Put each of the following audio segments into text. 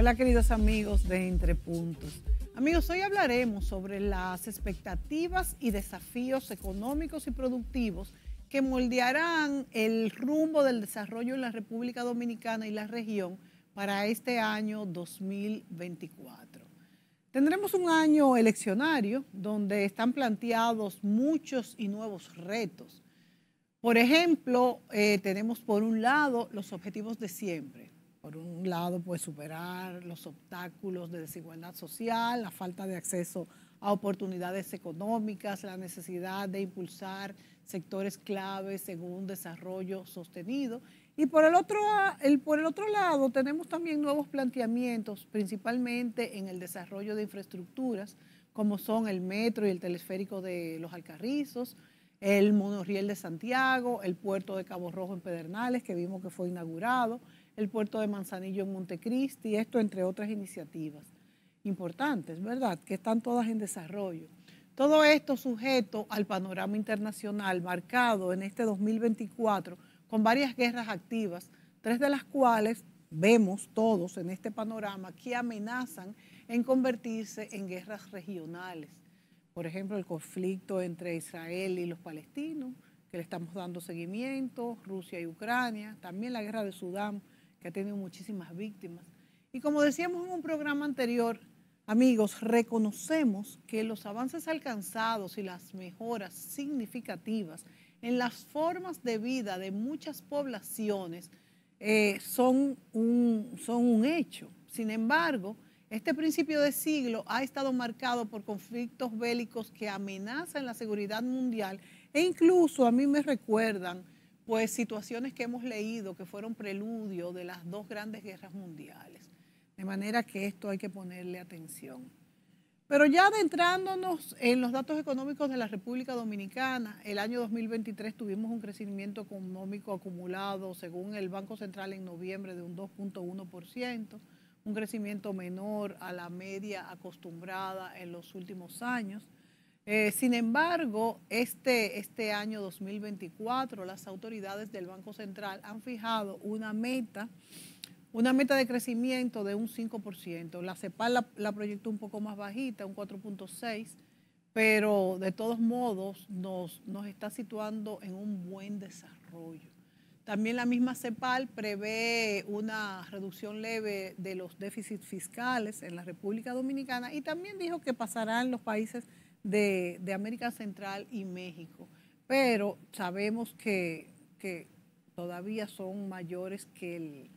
Hola queridos amigos de Entre Puntos. Amigos, hoy hablaremos sobre las expectativas y desafíos económicos y productivos que moldearán el rumbo del desarrollo en la República Dominicana y la región para este año 2024. Tendremos un año eleccionario donde están planteados muchos y nuevos retos. Por ejemplo, eh, tenemos por un lado los objetivos de siempre, por un lado, pues superar los obstáculos de desigualdad social, la falta de acceso a oportunidades económicas, la necesidad de impulsar sectores claves en un desarrollo sostenido. Y por el, otro, el, por el otro lado, tenemos también nuevos planteamientos, principalmente en el desarrollo de infraestructuras, como son el metro y el telesférico de los Alcarrizos, el monorriel de Santiago, el puerto de Cabo Rojo en Pedernales, que vimos que fue inaugurado, el puerto de Manzanillo en Montecristi, esto entre otras iniciativas importantes, ¿verdad? Que están todas en desarrollo. Todo esto sujeto al panorama internacional marcado en este 2024 con varias guerras activas, tres de las cuales vemos todos en este panorama que amenazan en convertirse en guerras regionales. Por ejemplo, el conflicto entre Israel y los palestinos, que le estamos dando seguimiento, Rusia y Ucrania, también la guerra de Sudán, que ha tenido muchísimas víctimas. Y como decíamos en un programa anterior, amigos, reconocemos que los avances alcanzados y las mejoras significativas en las formas de vida de muchas poblaciones eh, son, un, son un hecho. Sin embargo, este principio de siglo ha estado marcado por conflictos bélicos que amenazan la seguridad mundial e incluso a mí me recuerdan pues situaciones que hemos leído que fueron preludio de las dos grandes guerras mundiales. De manera que esto hay que ponerle atención. Pero ya adentrándonos en los datos económicos de la República Dominicana, el año 2023 tuvimos un crecimiento económico acumulado, según el Banco Central en noviembre, de un 2.1%, un crecimiento menor a la media acostumbrada en los últimos años. Eh, sin embargo, este, este año 2024 las autoridades del Banco Central han fijado una meta, una meta de crecimiento de un 5%. La CEPAL la, proyectó un poco más bajita, un 4.6%, pero de todos modos nos, nos está situando en un buen desarrollo. También la misma CEPAL prevé una reducción leve de los déficits fiscales en la República Dominicana y también dijo que pasarán los países de, América Central y México, pero sabemos que, todavía son mayores que, el,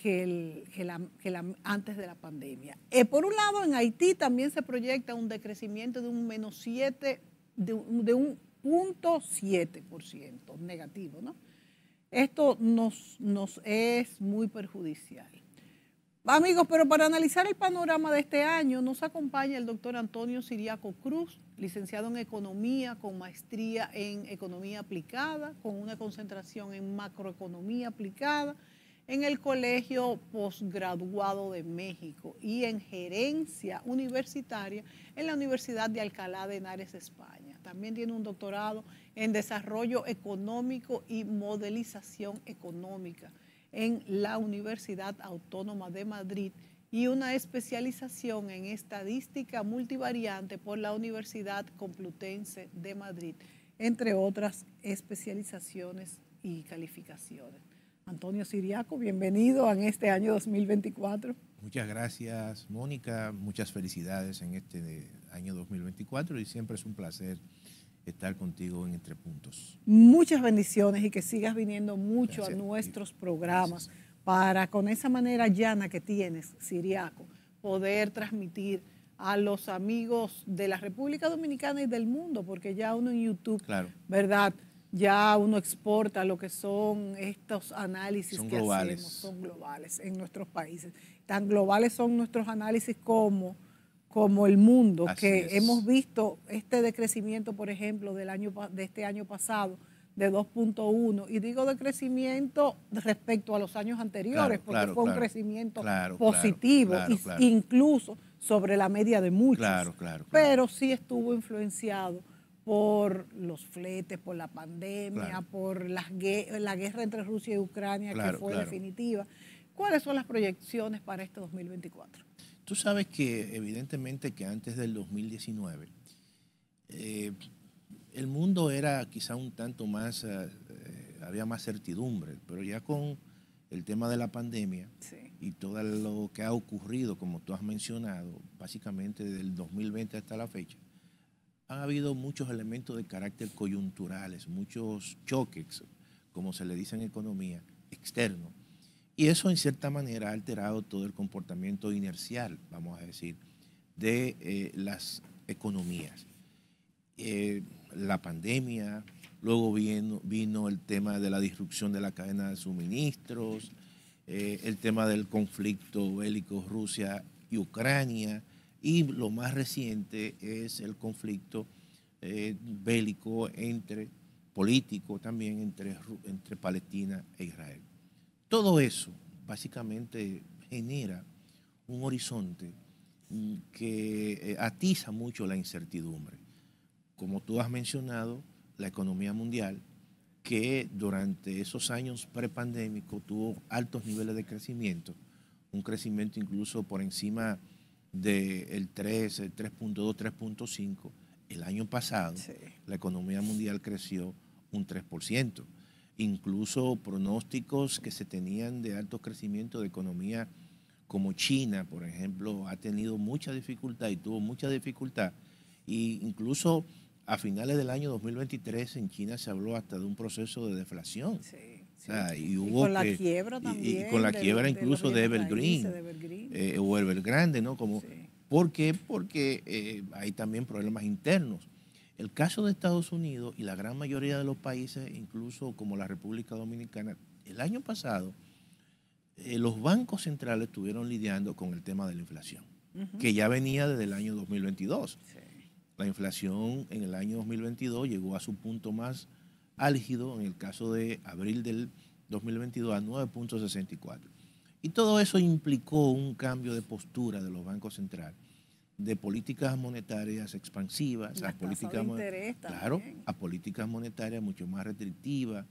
que, la, antes de la pandemia. Eh, por un lado, en Haití también se proyecta un decrecimiento de un menos 7, de, de un punto 7% negativo, ¿no? Esto nos, nos es muy perjudicial. Amigos, pero para analizar el panorama de este año nos acompaña el doctor Antonio Siriaco Cruz, licenciado en Economía con maestría en Economía Aplicada, con una concentración en Macroeconomía Aplicada en el Colegio Postgraduado de México y en Gerencia Universitaria en la Universidad de Alcalá de Henares, España. También tiene un doctorado en Desarrollo Económico y Modelización Económica en la Universidad Autónoma de Madrid y una especialización en estadística multivariante por la Universidad Complutense de Madrid, entre otras especializaciones y calificaciones. Antonio Siriaco, bienvenido en este año 2024. Muchas gracias, Mónica. Muchas felicidades en este año 2024 y siempre es un placer estar contigo en Entre Puntos. Muchas bendiciones y que sigas viniendo mucho a nuestros programas para con esa manera llana que tienes, Siriaco, poder transmitir a los amigos de la República Dominicana y del mundo, porque ya uno en YouTube, ¿verdad? Ya uno exporta lo que son estos análisis que hacemos, son globales en nuestros países. Tan globales son nuestros análisis como como el mundo, que hemos visto este decrecimiento, por ejemplo, del año, de este año pasado, de 2.1 y digo de crecimiento respecto a los años anteriores porque fue un crecimiento positivo incluso sobre la media de muchos. Pero sí estuvo influenciado por los fletes, por la pandemia, por la guerra entre Rusia y Ucrania que fue definitiva. ¿Cuáles son las proyecciones para este 2024? Tú sabes que evidentemente que antes del 2019 eh, el mundo era quizá un tanto más, eh, eh, había más certidumbre, pero ya con el tema de la pandemia y todo lo que ha ocurrido, como tú has mencionado, básicamente desde el 2020 hasta la fecha, han habido muchos elementos de carácter coyunturales, muchos choques, como se le dice en economía, externos. Y eso en cierta manera ha alterado todo el comportamiento inercial, vamos a decir, de eh, las economías. Eh, la pandemia, luego vino, vino, el tema de la disrupción de la cadena de suministros, eh, el tema del conflicto bélico Rusia y Ucrania, y lo más reciente es el conflicto eh, bélico entre político también entre, entre Palestina e Israel. Todo eso básicamente genera un horizonte mm, que eh, atiza mucho la incertidumbre. Como tú has mencionado, la economía mundial, que durante esos años prepandémicos tuvo altos niveles de crecimiento, un crecimiento incluso por encima del 3, el 3.2, 3.5, el año pasado la economía mundial creció un 3%. Incluso pronósticos que se tenían de alto crecimiento de economía como China, por ejemplo, ha tenido mucha dificultad y tuvo mucha dificultad. E incluso a finales del año 2023 en China se habló hasta de un proceso de deflación. y, hubo con la quiebra también. Y, con la quiebra incluso de Evergreen, eh, o Evergrande, ¿no? Como, ¿Por qué? Porque eh, hay también problemas internos. El caso de Estados Unidos y la gran mayoría de los países, incluso como la República Dominicana, el año pasado, eh, los bancos centrales estuvieron lidiando con el tema de la inflación, que ya venía desde el año 2022. La inflación en el año 2022 llegó a su punto más álgido en el caso de abril del 2022 a 9.64. Y todo eso implicó un cambio de postura de los bancos centrales, de políticas monetarias expansivas a políticas, claro, a políticas monetarias mucho más restrictivas.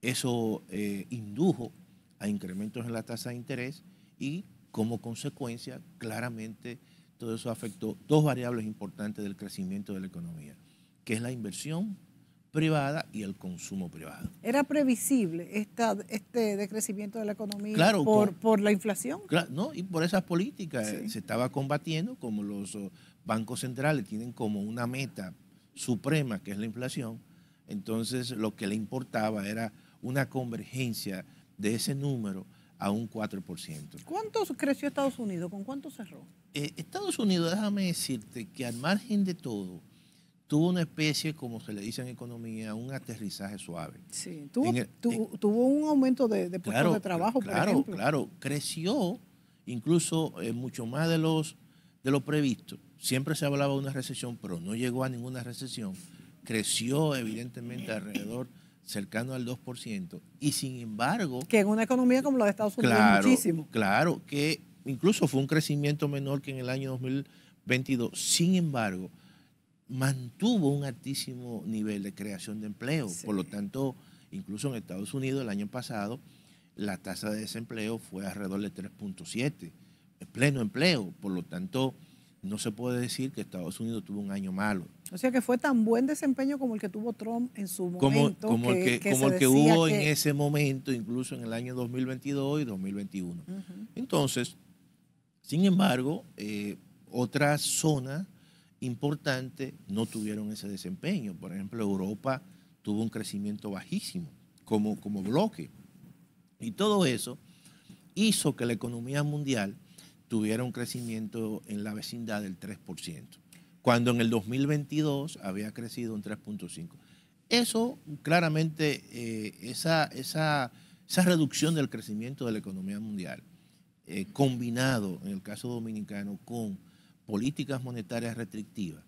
Eso eh, indujo a incrementos en la tasa de interés y como consecuencia, claramente, todo eso afectó dos variables importantes del crecimiento de la economía, que es la inversión privada y el consumo privado. ¿Era previsible esta, este decrecimiento de la economía por, por, la inflación? Claro, no, y por esas políticas se estaba combatiendo, como los oh, bancos centrales tienen como una meta suprema, que es la inflación, entonces lo que le importaba era una convergencia de ese número a un 4%. ¿Cuánto creció Estados Unidos? ¿Con cuánto cerró? Eh, Estados Unidos, déjame decirte que al margen de todo, tuvo una especie, como se le dice en economía, un aterrizaje suave. Sí, tuvo, un aumento de, puestos de trabajo, claro, por ejemplo. Claro, creció incluso eh, mucho más de, los, de lo previsto. Siempre se hablaba de una recesión, pero no llegó a ninguna recesión. Creció evidentemente alrededor cercano al 2%. Y sin embargo... Que en una economía como la de Estados Unidos claro, muchísimo. Claro, que incluso fue un crecimiento menor que en el año 2022. Sin embargo, mantuvo un altísimo nivel de creación de empleo. Por lo tanto, incluso en Estados Unidos el año pasado, la tasa de desempleo fue alrededor de 3.7, pleno empleo. Por lo tanto, no se puede decir que Estados Unidos tuvo un año malo. O sea que fue tan buen desempeño como el que tuvo Trump en su momento. Como, el que, como el que hubo en ese momento, incluso en el año 2022 y 2021. Entonces, sin embargo, eh, otras zonas importantes no tuvieron ese desempeño. Por ejemplo, Europa tuvo un crecimiento bajísimo como, como bloque. Y todo eso hizo que la economía mundial tuviera un crecimiento en la vecindad del 3%, cuando en el 2022 había crecido un 3.5%. Eso claramente, eh, esa, esa, esa, reducción del crecimiento de la economía mundial, eh, combinado en el caso dominicano con políticas monetarias restrictivas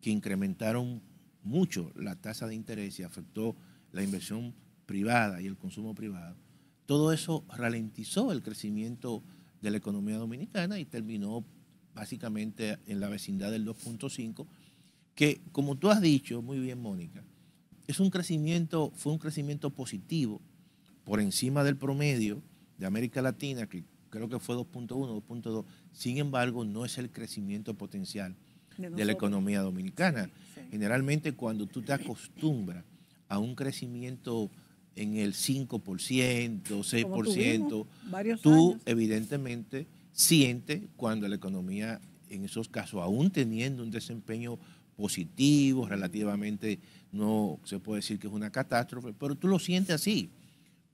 que incrementaron mucho la tasa de interés y afectó la inversión privada y el consumo privado, todo eso ralentizó el crecimiento de la economía dominicana y terminó básicamente en la vecindad del 2.5, que como tú has dicho muy bien, Mónica, es un crecimiento, fue un crecimiento positivo por encima del promedio de América Latina, que creo que fue 2.1, 2.2. Sin embargo, no es el crecimiento potencial de, la economía dominicana. Generalmente cuando tú te acostumbras a un crecimiento en el 5%, 6%, tú evidentemente sientes cuando la economía, en esos casos, aún teniendo un desempeño positivo, relativamente no se puede decir que es una catástrofe, pero tú lo sientes así,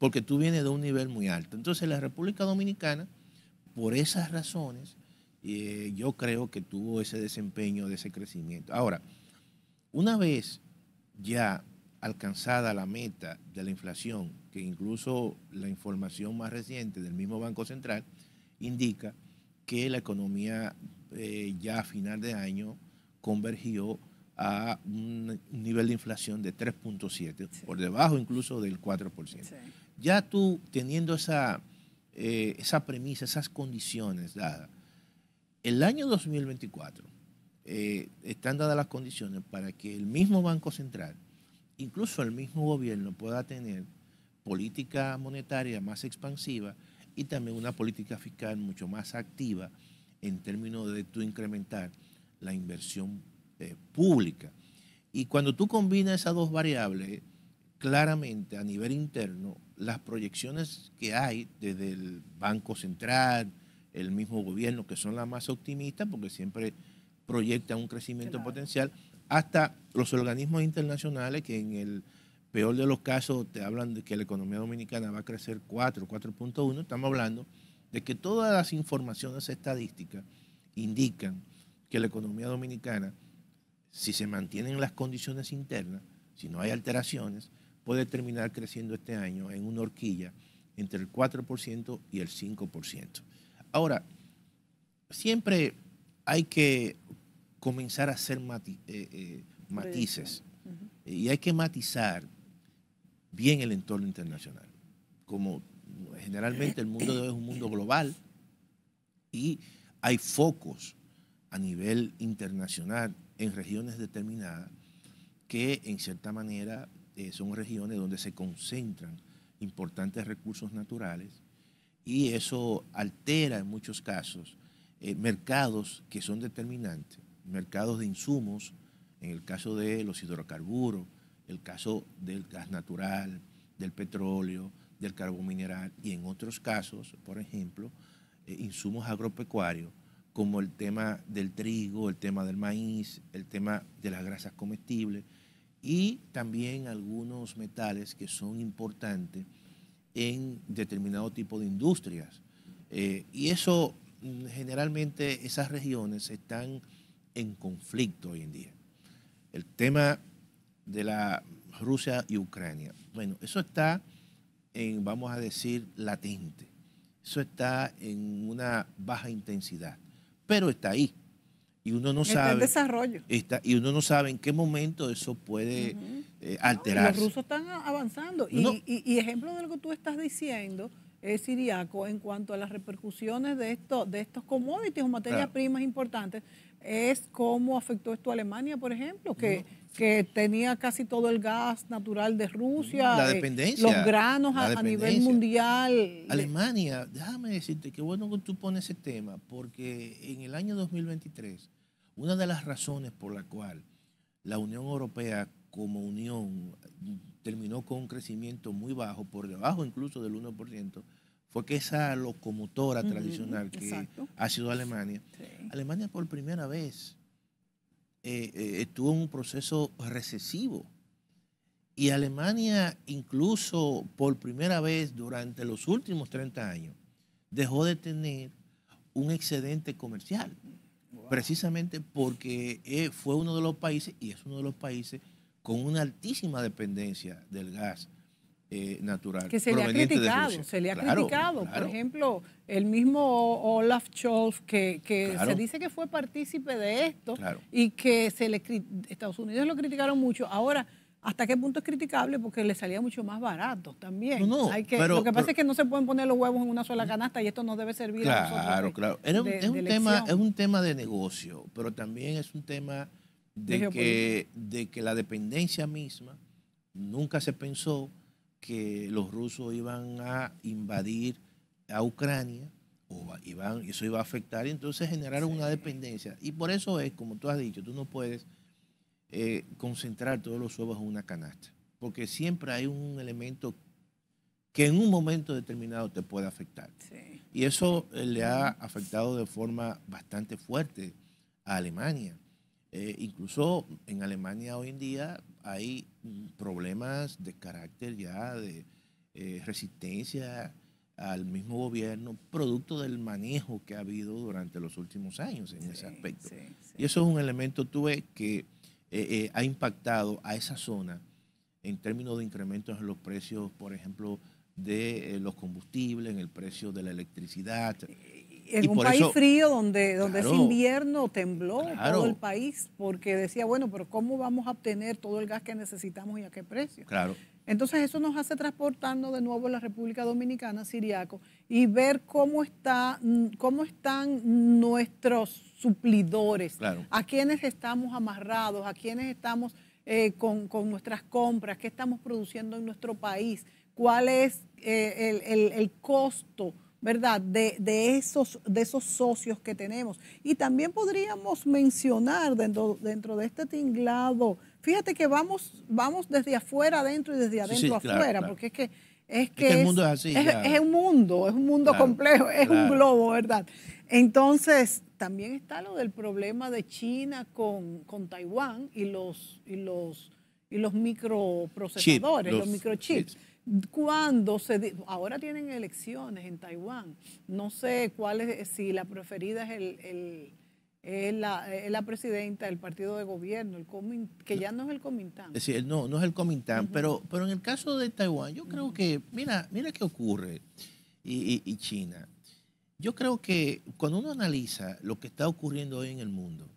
porque tú vienes de un nivel muy alto. Entonces la República Dominicana, por esas razones, eh, yo creo que tuvo ese desempeño de ese crecimiento. Ahora, una vez ya alcanzada la meta de la inflación, que incluso la información más reciente del mismo Banco Central indica que la economía eh, ya a final de año convergió a un nivel de inflación de 3.7, por debajo incluso del 4%. Ya tú teniendo esa, eh, esa premisa, esas condiciones dadas, el año 2024 eh, están dadas las condiciones para que el mismo Banco Central incluso el mismo gobierno pueda tener política monetaria más expansiva y también una política fiscal mucho más activa en términos de tu incrementar la inversión eh, pública. Y cuando tú combinas esas dos variables, claramente a nivel interno, las proyecciones que hay desde el Banco Central, el mismo gobierno, que son las más optimistas, porque siempre proyectan un crecimiento potencial, hasta los organismos internacionales que en el peor de los casos te hablan de que la economía dominicana va a crecer 4, 4.1, estamos hablando de que todas las informaciones estadísticas indican que la economía dominicana, si se mantienen las condiciones internas, si no hay alteraciones, puede terminar creciendo este año en una horquilla entre el 4% y el 5%. Ahora, siempre hay que comenzar a hacer eh, eh, matices. Y hay que matizar bien el entorno internacional. Como generalmente el mundo de hoy es un mundo global y hay focos a nivel internacional en regiones determinadas que en cierta manera eh, son regiones donde se concentran importantes recursos naturales y eso altera en muchos casos mercados que son determinantes mercados de insumos, en el caso de los hidrocarburos, el caso del gas natural, del petróleo, del carbón mineral y en otros casos, por ejemplo, eh, insumos agropecuarios como el tema del trigo, el tema del maíz, el tema de las grasas comestibles y también algunos metales que son importantes en determinado tipo de industrias. Eh, y eso, mm, generalmente, esas regiones están en conflicto hoy en día. El tema de la Rusia y Ucrania. Bueno, eso está en, vamos a decir, latente. Eso está en una baja intensidad, pero está ahí. Y uno no está sabe. En desarrollo. Está, y uno no sabe en qué momento eso puede uh alterarse. los rusos están avanzando. Y, y, ejemplo de lo que tú estás diciendo es Siriaco en cuanto a las repercusiones de, esto, de estos commodities o materias primas importantes es cómo afectó esto a Alemania, por ejemplo, que, que tenía casi todo el gas natural de Rusia. La eh, dependencia. los granos a, nivel mundial. Alemania, déjame decirte que bueno que tú pones ese tema, porque en el año 2023, una de las razones por la cual la Unión Europea como unión terminó con un crecimiento muy bajo, por debajo incluso del 1%, fue que esa locomotora tradicional que ha sido Alemania, Alemania por primera vez eh, eh, estuvo en un proceso recesivo. Y Alemania incluso por primera vez durante los últimos 30 años dejó de tener un excedente comercial, precisamente porque eh, fue uno de los países, y es uno de los países con una altísima dependencia del gas eh, natural. Que se le ha criticado, se le ha criticado. Por ejemplo, el mismo Olaf Scholz, que, se dice que fue partícipe de esto y que se le, Estados Unidos lo criticaron mucho. Ahora, ¿Hasta qué punto es criticable? Porque le salía mucho más barato también. No, no, Hay que, pero- lo que pasa pero- es que no se pueden poner los huevos en una sola canasta y esto no debe servir a nosotros. Claro, de- claro. Era un- de- es, un de tema, es un tema de negocio, pero también es un tema de que, de que la dependencia misma nunca se pensó que los rusos iban a invadir a Ucrania o iban, eso iba a afectar y entonces generaron una dependencia. Y por eso es, como tú has dicho, tú no puedes eh, concentrar todos los huevos en una canasta, porque siempre hay un elemento que en un momento determinado te puede afectar. Sí. Y eso eh, le ha afectado de forma bastante fuerte a Alemania. Eh, incluso en Alemania hoy en día hay mm, problemas de carácter ya de eh, resistencia al mismo gobierno, producto del manejo que ha habido durante los últimos años en ese aspecto. sí, sí. Y eso es un elemento, tuve, que eh, ha impactado a esa zona en términos de incrementos en los precios, por ejemplo, de los combustibles, en el precio de la electricidad. En Y un país eso- frío donde, donde ese Claro. invierno tembló Claro. todo el país porque decía, bueno, pero ¿cómo vamos a obtener todo el gas que necesitamos y a qué precio? Claro, Entonces eso nos hace transportarnos de nuevo a la República Dominicana, Siriaco, y ver cómo, está, cómo están nuestros suplidores, Claro. a quienes estamos amarrados, a quienes estamos eh, con, con nuestras compras, qué estamos produciendo en nuestro país, cuál es eh, el, el- el costo. ¿Verdad? De, de esos, de esos socios que tenemos. Y también podríamos mencionar dentro, dentro de este tinglado, fíjate que vamos, vamos desde afuera adentro y desde adentro sí, afuera, claro. porque es que es que, que el mundo es así, es, es un mundo, es un mundo Claro, complejo, es un globo, ¿verdad? Entonces, también está lo del problema de China con, con Taiwán y los, y los, y los microprocesadores, Chip, los, los microchips. chips. Cuando se ahora tienen elecciones en Taiwán, no sé cuál es, si la preferida es el, el- es la, es la presidenta del partido de gobierno, el Comin- que ya no es el Comintán. es decir, no, no es el Comintán, pero, pero en el caso de Taiwán, yo creo que, mira, mira qué ocurre, y, y- y China. Yo creo que cuando uno analiza lo que está ocurriendo hoy en el mundo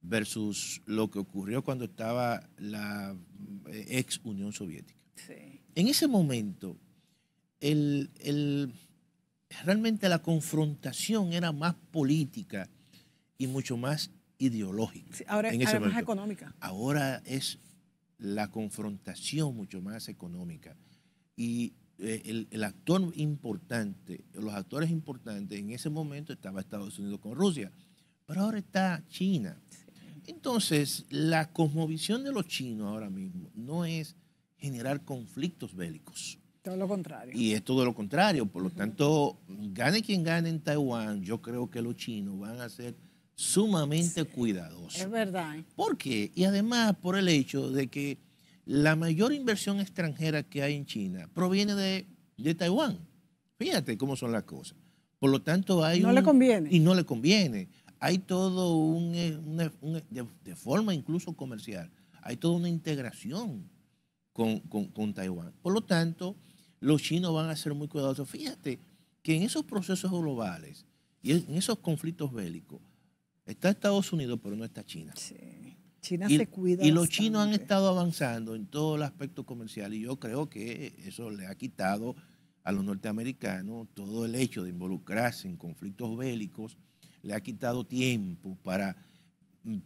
versus lo que ocurrió cuando estaba la eh, ex Unión Soviética, Sí. En ese momento, el, el- realmente la confrontación era más política y mucho más ideológica. Sí, ahora es más económica. Ahora es la confrontación mucho más económica. Y eh, el, el actor importante, los actores importantes en ese momento estaba Estados Unidos con Rusia, pero ahora está China. Entonces, la cosmovisión de los chinos ahora mismo no es generar conflictos bélicos. Todo lo contrario. Y es todo lo contrario. Por lo tanto, gane quien gane en Taiwán, yo creo que los chinos van a ser sumamente cuidadosos. es verdad. ¿eh? ¿Por qué? Y además por el hecho de que la mayor inversión extranjera que hay en China proviene de, de Taiwán. Fíjate cómo son las cosas. Por lo tanto, hay No un- le conviene. Y no le conviene. Hay todo un, eh, una- una- de, de forma incluso comercial, hay toda una integración con, con- con Taiwán. Por lo tanto, los chinos van a ser muy cuidadosos. Fíjate que en esos procesos globales y en esos conflictos bélicos, está Estados Unidos, pero no está China. Sí. China Y, se cuida. y los chinos han estado avanzando en todo el aspecto comercial y yo creo que eso le ha quitado a los norteamericanos todo el hecho de involucrarse en conflictos bélicos, le ha quitado tiempo para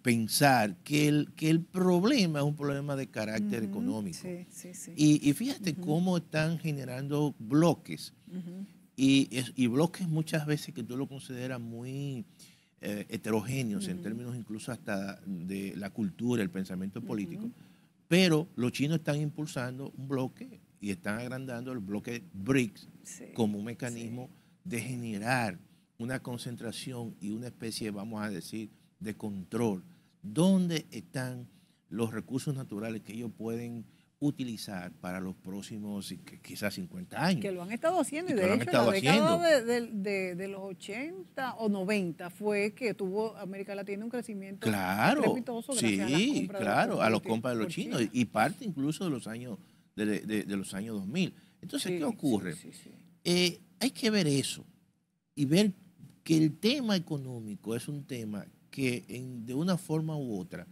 pensar que el, que el problema es un problema de carácter económico. Sí, sí, sí. Y, y fíjate cómo están generando bloques y, es- y bloques muchas veces que tú lo consideras muy eh, heterogéneos en términos incluso hasta de la cultura, el pensamiento político. Pero los chinos están impulsando un bloque y están agrandando el bloque BRICS como un mecanismo de generar una concentración y una especie, vamos a decir, de control. ¿Dónde están los recursos naturales que ellos pueden utilizar para los próximos quizás 50 años? Que lo han estado haciendo y, de hecho estado la década de, de- de- de los 80 o 90 fue que tuvo América Latina un crecimiento Claro, estrepitoso gracias sí, claro, a los compras de los chinos China. y parte incluso de los años de, los años 2000. Entonces, Sí, ¿qué ocurre? sí, sí, sí. Eh, hay que ver eso y ver que el tema económico es un tema que en- de una forma u otra,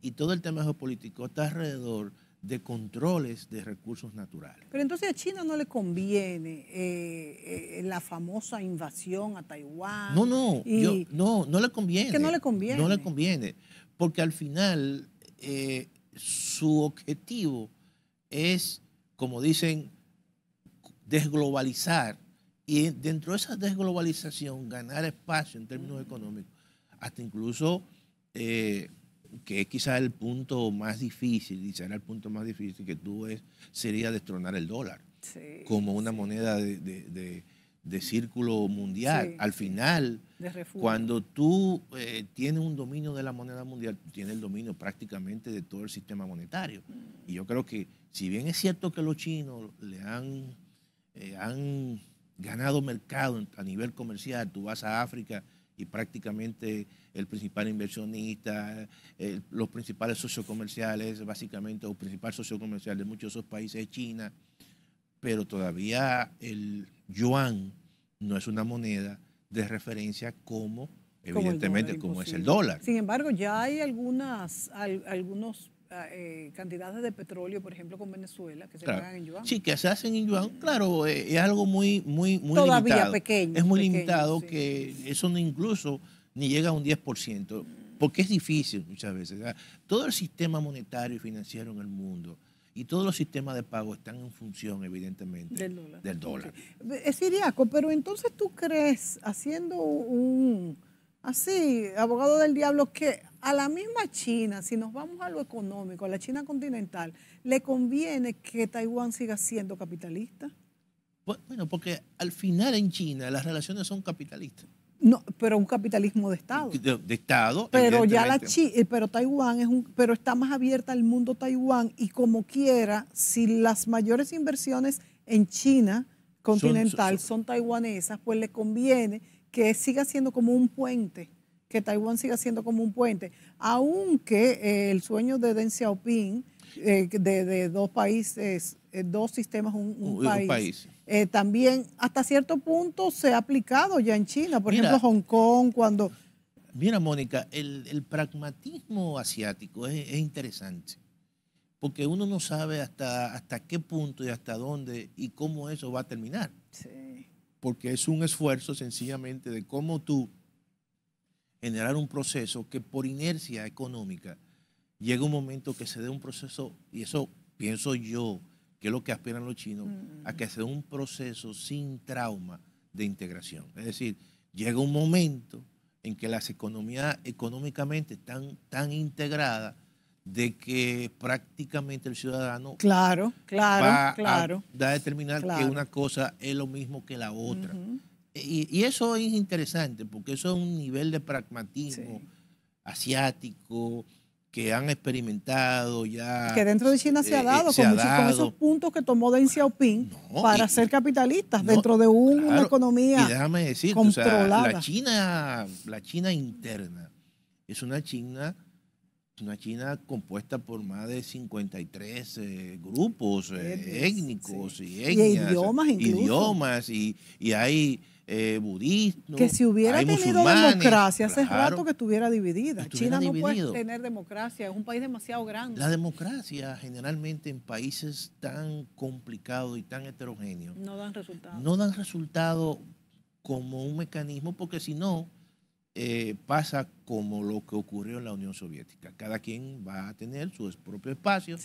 y todo el tema geopolítico está alrededor de controles de recursos naturales. Pero entonces a China no le conviene eh, eh, la famosa invasión a Taiwán. No, no, no, no le conviene. Que no le conviene. No le conviene, porque al final eh, su objetivo es, como dicen, desglobalizar y dentro de esa desglobalización ganar espacio en términos económicos, hasta incluso que es quizás el punto más difícil, y será el punto más difícil que tú ves, sería destronar el dólar como una moneda de, círculo mundial. Al final, cuando tú eh, tienes un dominio de la moneda mundial, tienes el dominio prácticamente de todo el sistema monetario. Y yo creo que, si bien es cierto que los chinos le han, eh, han ganado mercado a nivel comercial, tú vas a África y prácticamente el principal inversionista, los principales socios comerciales, básicamente, o principal socio comercial de muchos de esos países es China, pero todavía el yuan no es una moneda de referencia como, evidentemente, como, es el dólar. Sin embargo, ya hay algunas, algunos ah, eh, cantidades de petróleo, por ejemplo, con Venezuela, que se pagan en yuan. Sí, que se hacen en yuan, claro, eh, es algo muy, muy, muy Todavía pequeño. Es muy limitado que eso no incluso ni llega a un 10%, porque es difícil muchas veces. Todo el sistema monetario y financiero en el mundo y todos los sistemas de pago están en función, evidentemente, del dólar. Es iriaco, pero entonces tú crees, haciendo un, así, abogado del diablo, que a la misma China, si nos vamos a lo económico, a la China continental, le conviene que Taiwán siga siendo capitalista? Bueno, porque al final en China las relaciones son capitalistas. No, pero un capitalismo de Estado. De, Estado. Pero ya la eh, pero Taiwán es un, pero está más abierta al mundo Taiwán y como quiera, si las mayores inversiones en China continental son, taiwanesas, pues le conviene que siga siendo como un puente, que Taiwán siga siendo como un puente, aunque eh, el sueño de Deng Xiaoping eh, de, dos países, dos sistemas, un, país eh, también hasta cierto punto se ha aplicado ya en China, por ejemplo Hong Kong, cuando... Mira, Mónica, el, pragmatismo asiático es, interesante, porque uno no sabe hasta, hasta qué punto y hasta dónde y cómo eso va a terminar. Sí. Porque es un esfuerzo sencillamente de cómo tú generar un proceso que por inercia económica llega un momento que se dé un proceso, y eso pienso yo, que es lo que aspiran los chinos, a que sea un proceso sin trauma de integración. Es decir, llega un momento en que las economías económicamente están tan integradas de que prácticamente el ciudadano claro, claro, va claro, a, determinar que una cosa es lo mismo que la otra. Y, eso es interesante porque eso es un nivel de pragmatismo asiático, que han experimentado ya. Que dentro de China se ha eh, dado, con, esos puntos que tomó Deng Xiaoping para ser capitalistas dentro de una economía. Y déjame decir, o sea, la China, la China interna es una China, una China compuesta por más de 53 eh, grupos eh, étnicos y etnias, idiomas, idiomas y, y hay eh, budismo. Que si hubiera tenido democracia, hace rato que estuviera dividida. China no puede tener democracia, es un país demasiado grande. La democracia generalmente en países tan complicados y tan heterogéneos no dan resultado. No dan resultado como un mecanismo, porque si no, eh, pasa como lo que ocurrió en la Unión Soviética. Cada quien va a tener su propio espacio,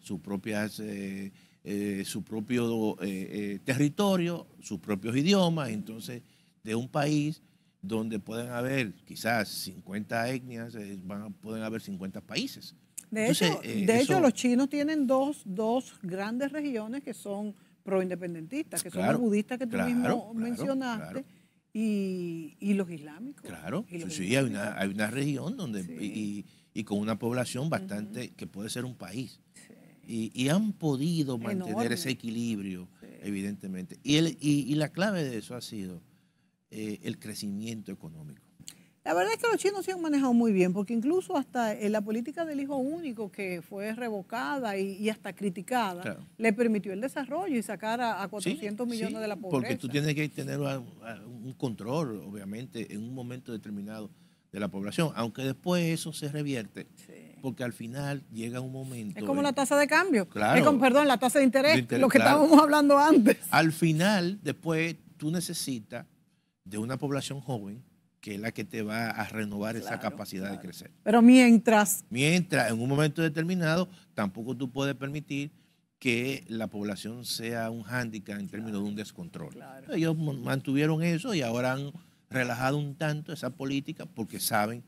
sus propias... Eh, eh, su propio eh, eh, territorio, sus propios idiomas, entonces de un país donde pueden haber quizás 50 etnias, van, pueden haber 50 países. De hecho, de hecho los chinos tienen dos, dos grandes regiones que son pro-independentistas, que son los budistas que tú mismo mencionaste. Y, y, los islámicos. Claro, sí, hay una, hay una región donde y, y, con una población bastante que puede ser un país y, han podido mantener ese equilibrio, evidentemente. Y, el, y, la clave de eso ha sido eh, el crecimiento económico. La verdad es que los chinos se han manejado muy bien, porque incluso hasta en la política del hijo único, que fue revocada y, hasta criticada, le permitió el desarrollo y sacar a, 400 millones de la pobreza. Porque tú tienes que tener un control, obviamente, en un momento determinado de la población, aunque después eso se revierte porque al final llega un momento. Es como la tasa de cambio. Claro. Es como, perdón, la tasa de interés, De interés, lo que claro. estábamos hablando antes. Al final, después, tú necesitas de una población joven que es la que te va a renovar esa capacidad de crecer. Pero mientras, Mientras, en un momento determinado, tampoco tú puedes permitir que la población sea un hándicap en términos de un descontrol. Ellos mantuvieron eso y ahora han relajado un tanto esa política porque saben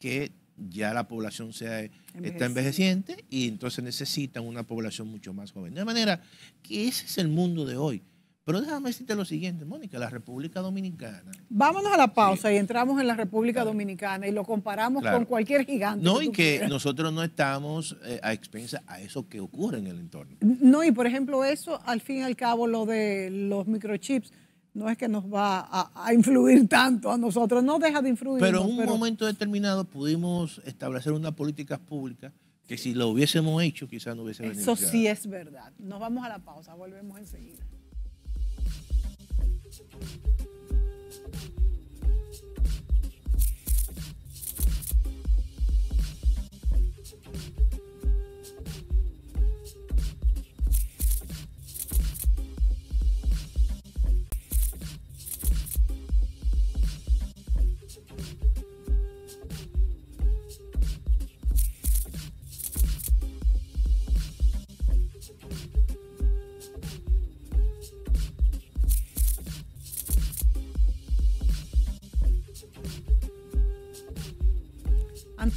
que ya la población sea, está envejeciente y entonces necesitan una población mucho más joven. De manera que ese es el mundo de hoy. Pero déjame decirte lo siguiente, Mónica, la República Dominicana vámonos a la pausa y entramos en la República Dominicana y lo comparamos Claro. con cualquier gigante. No, que y que quieras. nosotros no estamos eh, a expensas a eso que ocurre en el entorno. No, y por ejemplo, eso, al fin y al cabo, lo de los microchips, no es que nos va a, a influir tanto a nosotros, no deja de influir. Pero en un momento determinado pudimos establecer una política pública que si lo hubiésemos hecho quizás no hubiese Eso beneficiado. sí es verdad. Nos vamos a la pausa, volvemos enseguida.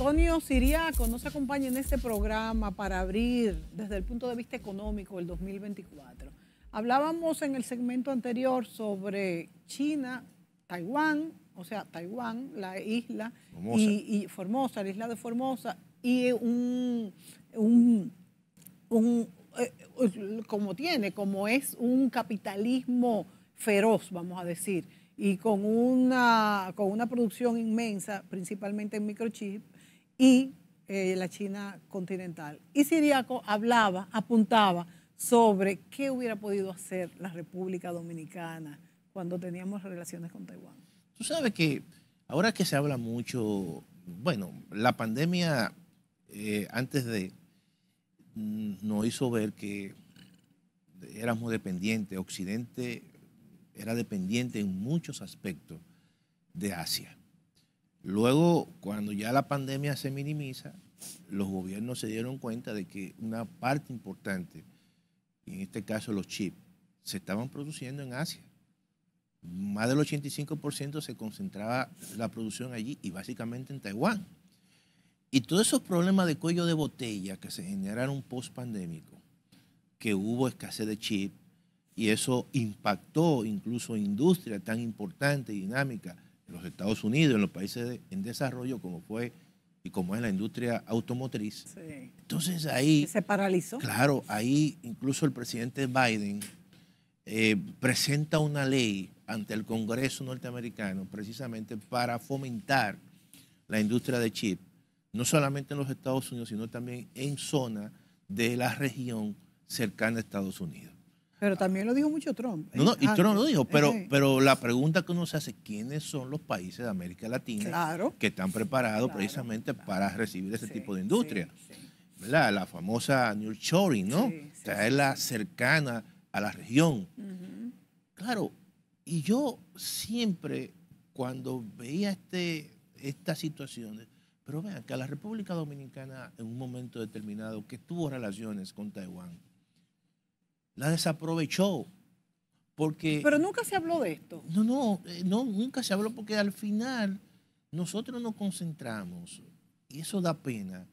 Antonio Siriaco nos acompaña en este programa para abrir desde el punto de vista económico el 2024. Hablábamos en el segmento anterior sobre China, Taiwán, o sea, Taiwán, la isla, Formosa. Y, y Formosa, la isla de Formosa, y un, un, un, eh, como tiene, como es un capitalismo feroz, vamos a decir, y con una, con una producción inmensa, principalmente en microchip, y eh, la China continental. Y Siriaco hablaba, apuntaba sobre qué hubiera podido hacer la República Dominicana cuando teníamos relaciones con Taiwán. Tú sabes que ahora que se habla mucho, bueno, la pandemia eh, antes de mm, nos hizo ver que éramos dependientes, Occidente era dependiente en muchos aspectos de Asia. Luego, cuando ya la pandemia se minimiza, los gobiernos se dieron cuenta de que una parte importante, en este caso los chips, se estaban produciendo en Asia. Más del 85% se concentraba la producción allí y básicamente en Taiwán. Y todos esos problemas de cuello de botella que se generaron post pandémico, que hubo escasez de chip, y eso impactó incluso industria tan importante y dinámica en los Estados Unidos, en los países de- en desarrollo como fue y como es la industria automotriz. Sí. Entonces ahí, Se paralizó. claro, ahí incluso el presidente Biden eh, presenta una ley ante el Congreso norteamericano precisamente para fomentar la industria de chip, no solamente en los Estados Unidos, sino también en zona de la región cercana a Estados Unidos. Pero también lo dijo mucho Trump. No, no, y ¿eh? Trump lo dijo, pero, Eh, pero la pregunta que uno se hace, ¿quiénes son los países de América Latina Claro. que están preparados Claro, precisamente claro. para recibir ese Sí, tipo de industria? sí, sí. ¿verdad? La famosa New Shoring, ¿no? Traerla cercana a la región. Claro, y yo siempre, cuando veía este, estas situaciones, pero vean que la República Dominicana en un momento determinado que tuvo relaciones con Taiwán, la desaprovechó. Porque Pero nunca se habló de esto. no, no, eh, no, nunca se habló porque al final nosotros nos concentramos, y eso da pena,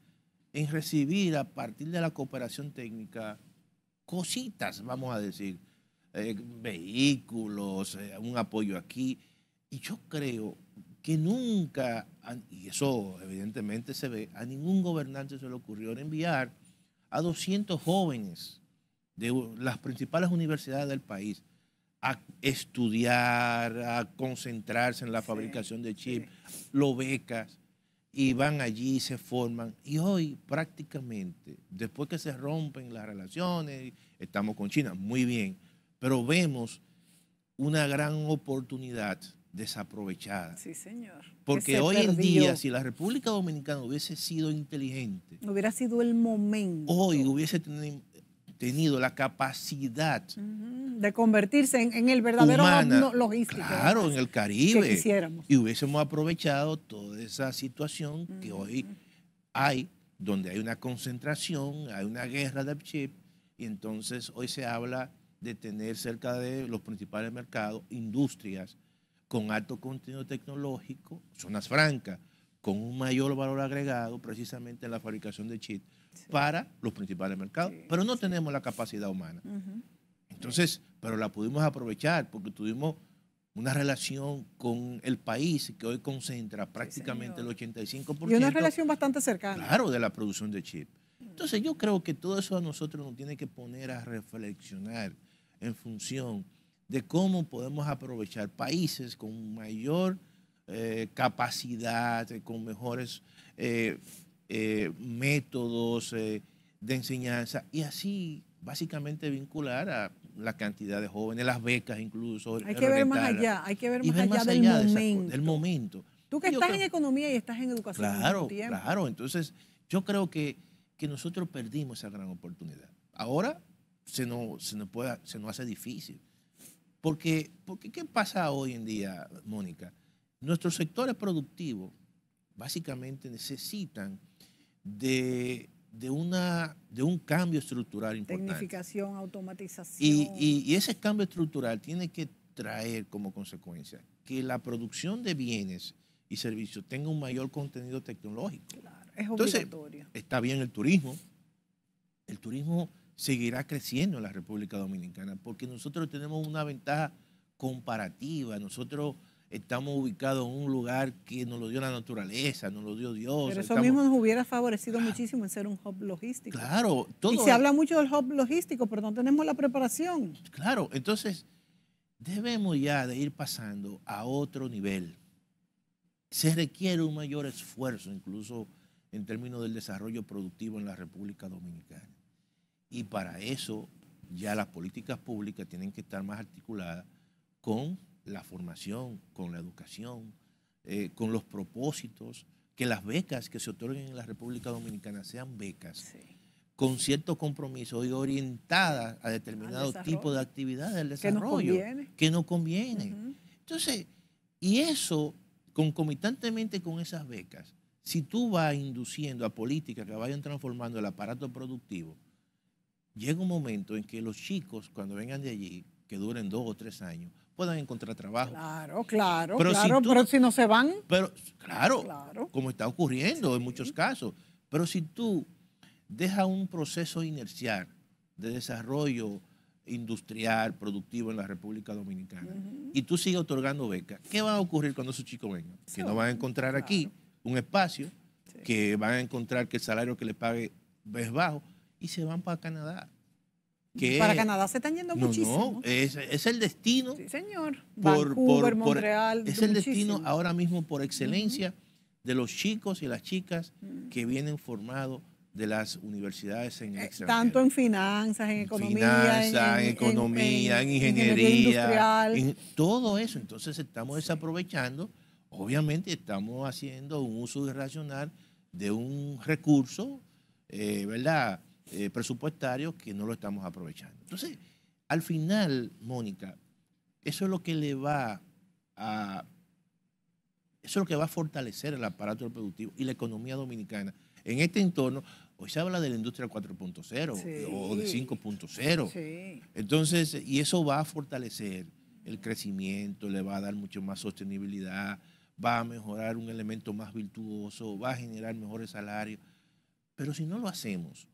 en recibir a partir de la cooperación técnica cositas, vamos a decir, eh, vehículos, eh, un apoyo aquí. Y yo creo que nunca, y eso evidentemente se ve, a ningún gobernante se le ocurrió enviar a 200 jóvenes de las principales universidades del país a estudiar, a concentrarse en la Sí, fabricación de chips, sí. lo becas, y van allí, se forman. Y hoy prácticamente, después que se rompen las relaciones, estamos con China, muy bien, pero vemos una gran oportunidad desaprovechada. Sí, señor. Porque hoy en día, si la República Dominicana hubiese sido inteligente, hubiera sido el momento. Hoy hubiese tenido la capacidad de convertirse en, el verdadero logístico. Claro, en el Caribe. Y hubiésemos aprovechado toda esa situación que hoy hay, donde hay una concentración, hay una guerra de chip, y entonces hoy se habla de tener cerca de los principales mercados industrias con alto contenido tecnológico, zonas francas, con un mayor valor agregado precisamente en la fabricación de chips para los principales mercados. pero no tenemos la capacidad humana. Entonces, pero la pudimos aprovechar porque tuvimos una relación con el país que hoy concentra prácticamente el 85%. Y una relación bastante cercana. Claro, de la producción de chips. Entonces yo creo que todo eso a nosotros nos tiene que poner a reflexionar en función de cómo podemos aprovechar países con mayor eh, capacidad, con mejores eh, métodos de enseñanza y así básicamente vincular a la cantidad de jóvenes, las becas incluso. Hay que ver más allá, hay que ver más, allá, del, momento. del momento. Tú que estás en economía y estás en educación. Claro, claro. Entonces, yo creo que, que nosotros perdimos esa gran oportunidad. Ahora se nos, se nos, puede, se nos hace difícil. Porque, porque, ¿qué pasa hoy en día, Mónica? Nuestros sectores productivos básicamente necesitan de, una, de un cambio estructural importante. Tecnificación, automatización. Y, y, ese cambio estructural tiene que traer como consecuencia que la producción de bienes y servicios tenga un mayor contenido tecnológico. Claro, es obligatorio. Entonces, está bien el turismo. El turismo seguirá creciendo en la República Dominicana, porque nosotros tenemos una ventaja comparativa, nosotros estamos ubicados en un lugar que nos lo dio la naturaleza, nos lo dio Dios. Pero eso mismo nos hubiera favorecido muchísimo en ser un hub logístico. Claro, todo. Y se habla mucho del hub logístico, pero no tenemos la preparación. Claro, entonces debemos ya de ir pasando a otro nivel. Se requiere un mayor esfuerzo, incluso en términos del desarrollo productivo en la República Dominicana. Y para eso ya las políticas públicas tienen que estar más articuladas con la formación, con la educación, eh, con los propósitos, que las becas que se otorguen en la República Dominicana sean becas con cierto compromiso y orientadas a determinado tipo de actividades del desarrollo que nos conviene. Entonces, y eso concomitantemente con esas becas, si tú vas induciendo a políticas que vayan transformando el aparato productivo, llega un momento en que los chicos, cuando vengan de allí, que duren dos o tres años, puedan encontrar trabajo. Claro, claro, pero claro, si pero si no se van. Pero, claro, como está ocurriendo en muchos casos. Pero si tú dejas un proceso inercial de desarrollo industrial, productivo en la República Dominicana, y tú sigues otorgando becas, ¿qué va a ocurrir cuando esos chicos vengan? Que no van a encontrar aquí un espacio, que van a encontrar que el salario que les pague es bajo, y se van para Canadá. Para Canadá se están yendo muchísimo. No, es, es, el destino. Sí, señor. Vancouver, Montreal. Es el destino ahora mismo por excelencia de los chicos y las chicas mm. que vienen formados de las universidades en el eh, Tanto en finanzas, en economía. en, economía, en, ingeniería. En todo eso. Entonces estamos desaprovechando. Obviamente estamos haciendo un uso irracional de un recurso, eh, ¿verdad? Eh, presupuestarios que no lo estamos aprovechando. Entonces, al final, Mónica, eso es lo que le va a eso es lo que va a fortalecer el aparato productivo y la economía dominicana. En este entorno, hoy se habla de la industria 4.0 o de 5.0. Entonces, y eso va a fortalecer el crecimiento, le va a dar mucho más sostenibilidad, va a mejorar un elemento más virtuoso, va a generar mejores salarios. Pero si no lo hacemos,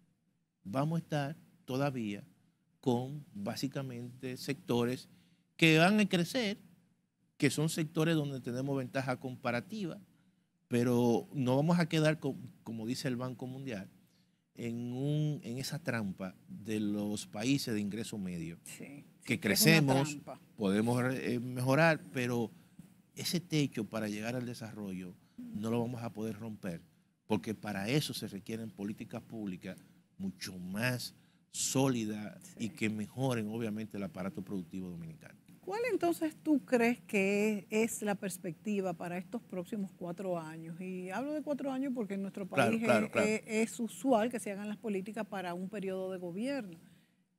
vamos a estar todavía con básicamente sectores que van a crecer, que son sectores donde tenemos ventaja comparativa, pero no vamos a quedar, como dice el Banco Mundial, en, un, en esa trampa de los países de ingreso medio, que crecemos, podemos eh, mejorar, pero ese techo para llegar al desarrollo no lo vamos a poder romper, porque para eso se requieren políticas públicas mucho más sólida y que mejoren obviamente el aparato productivo dominicano. ¿Cuál entonces tú crees que es la perspectiva para estos próximos cuatro años? Y hablo de cuatro años porque en nuestro país Es, usual que se hagan las políticas para un periodo de gobierno.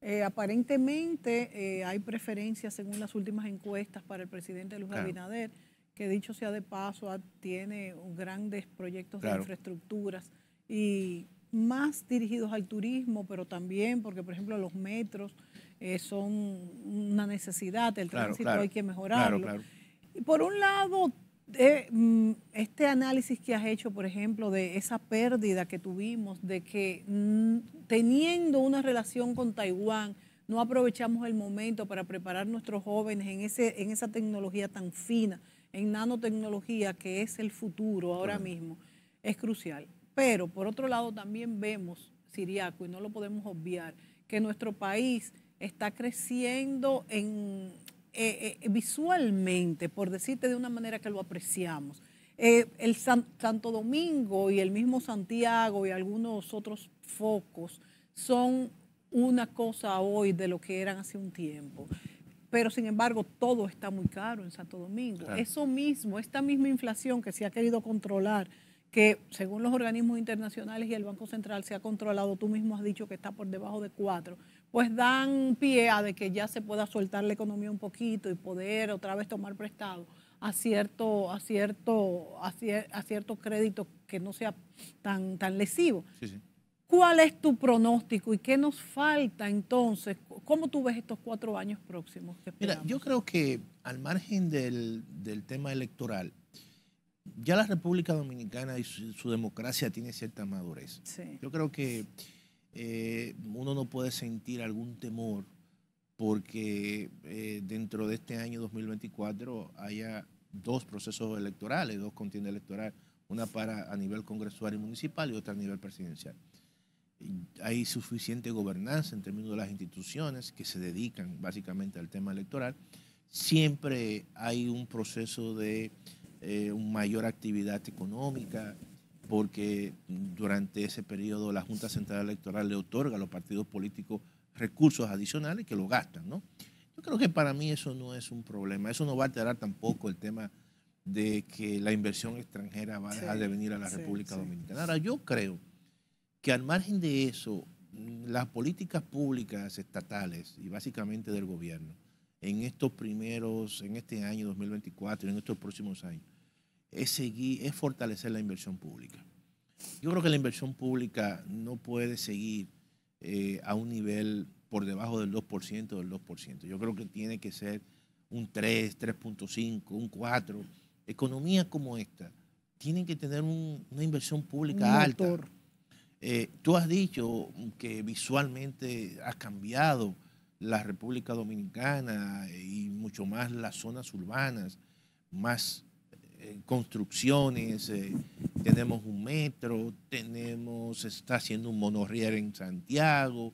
Eh, aparentemente eh, hay preferencias según las últimas encuestas para el presidente Luis Abinader, que dicho sea de paso, tiene grandes proyectos de infraestructuras y más dirigidos al turismo, pero también porque, por ejemplo, los metros eh, son una necesidad, el tránsito hay que mejorarlo. Y por un lado, eh, mm, este análisis que has hecho, por ejemplo, de esa pérdida que tuvimos, de que mm, teniendo una relación con Taiwán, no aprovechamos el momento para preparar a nuestros jóvenes en, ese, en esa tecnología tan fina, en nanotecnología que es el futuro ahora mismo, es crucial. Pero por otro lado también vemos, Siriaco, y no lo podemos obviar, que nuestro país está creciendo en, eh, eh, visualmente, por decirte de una manera que lo apreciamos. Eh, el Santo Domingo y el mismo Santiago y algunos otros focos son una cosa hoy de lo que eran hace un tiempo. Pero sin embargo, todo está muy caro en Santo Domingo. Eso mismo, esta misma inflación que se ha querido controlar, que según los organismos internacionales y el Banco Central se ha controlado, tú mismo has dicho que está por debajo de cuatro pues dan pie a de que ya se pueda soltar la economía un poquito y poder otra vez tomar prestado a cierto, a cierto, a, cierto crédito que no sea tan, tan lesivo. ¿Cuál es tu pronóstico y qué nos falta entonces? ¿Cómo tú ves estos cuatro años próximos? Mira, yo creo que al margen del, tema electoral, ya la República Dominicana y su, democracia tiene cierta madurez. Yo creo que eh, uno no puede sentir algún temor porque eh, dentro de este año 2024 haya dos procesos electorales, dos contiendas electorales, una para a nivel congresual y municipal y otra a nivel presidencial. Hay suficiente gobernanza en términos de las instituciones que se dedican básicamente al tema electoral. Siempre hay un proceso de eh, mayor actividad económica, porque durante ese periodo la Junta Central Electoral le otorga a los partidos políticos recursos adicionales que lo gastan, ¿no? Yo creo que para mí eso no es un problema. Eso no va a alterar tampoco el tema de que la inversión extranjera va a dejar de venir a la República Dominicana. Ahora, yo creo que al margen de eso, las políticas públicas estatales y básicamente del gobierno en estos primeros, en este año 2024 y en estos próximos años, es, seguir, es fortalecer la inversión pública. Yo creo que la inversión pública no puede seguir eh, a un nivel por debajo del 2% del 2%. Yo creo que tiene que ser un 3, 3.5, un 4. Economías como esta tienen que tener una inversión pública alta. Eh, tú has dicho que visualmente ha cambiado la República Dominicana y mucho más las zonas urbanas, más construcciones, eh, tenemos un metro, tenemos, se está haciendo un monorriel en Santiago,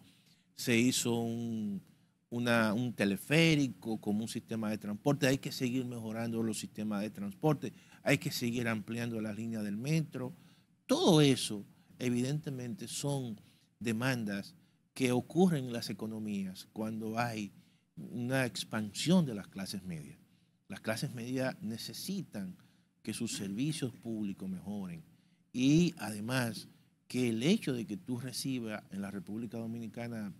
se hizo un, un teleférico como un sistema de transporte, hay que seguir mejorando los sistemas de transporte, hay que seguir ampliando las líneas del metro. Todo eso, evidentemente, son demandas que ocurren en las economías cuando hay una expansión de las clases medias. Las clases medias necesitan que sus servicios públicos mejoren y además que el hecho de que tú recibas en la República Dominicana,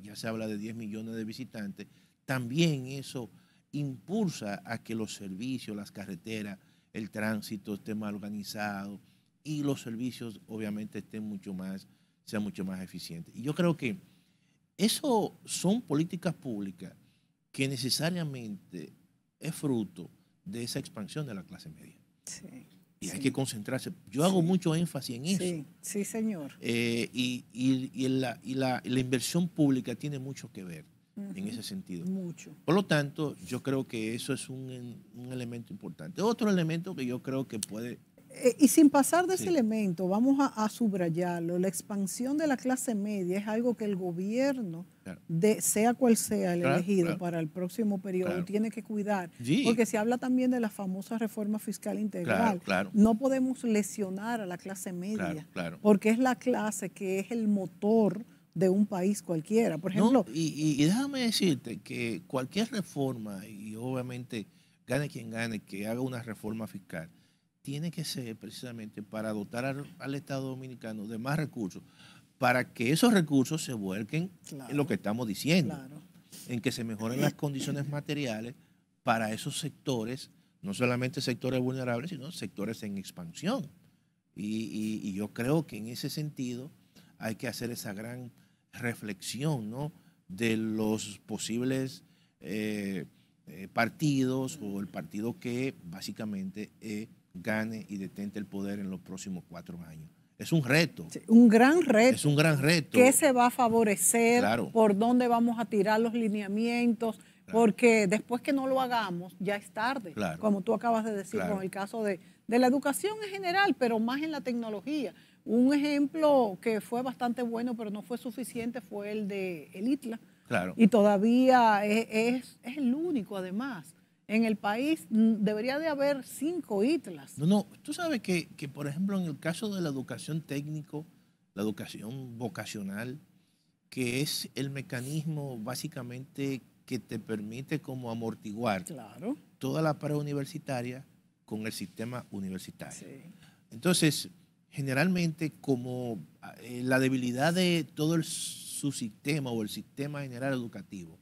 ya se habla de 10 millones de visitantes, también eso impulsa a que los servicios, las carreteras, el tránsito esté más organizado y los servicios obviamente estén mucho más, sean mucho más eficientes. Y yo creo que eso son políticas públicas que necesariamente es fruto de esa expansión de la clase media. Sí, y hay que concentrarse. Yo hago mucho énfasis en eso. Sí, sí señor. Eh, y, y, y, la, y la, la, inversión pública tiene mucho que ver en ese sentido. Mucho. Por lo tanto, yo creo que eso es un, un elemento importante. Otro elemento que yo creo que puede eh, y sin pasar de ese elemento, vamos a, subrayarlo, la expansión de la clase media es algo que el gobierno, de, sea cual sea el elegido para el próximo periodo, tiene que cuidar. Porque se habla también de la famosa reforma fiscal integral. No podemos lesionar a la clase media, porque es la clase que es el motor de un país cualquiera. Por ejemplo... y, y, déjame decirte que cualquier reforma, y obviamente gane quien gane, que haga una reforma fiscal, tiene que ser precisamente para dotar al, Estado Dominicano de más recursos, para que esos recursos se vuelquen en lo que estamos diciendo, en que se mejoren las condiciones materiales para esos sectores, no solamente sectores vulnerables, sino sectores en expansión. Y, yo creo que en ese sentido hay que hacer esa gran reflexión ¿no? de los posibles eh, eh, partidos o el partido que básicamente eh, gane y detente el poder en los próximos cuatro años. Es un reto. un gran reto. Es un gran reto. ¿Qué se va a favorecer? ¿Por dónde vamos a tirar los lineamientos? Porque después que no lo hagamos, ya es tarde. Como tú acabas de decir con el caso de, de la educación en general, pero más en la tecnología. Un ejemplo que fue bastante bueno, pero no fue suficiente, fue el de el ITLA. Claro. Y todavía es, es, el único, además. En el país mm, debería de haber cinco ITLAs. No, no, tú sabes que, que, por ejemplo, en el caso de la educación técnico, la educación vocacional, que es el mecanismo básicamente que te permite como amortiguar claro. toda la preuniversitaria con el sistema universitario. Entonces, generalmente como eh, la debilidad de todo el, su sistema o el sistema general educativo,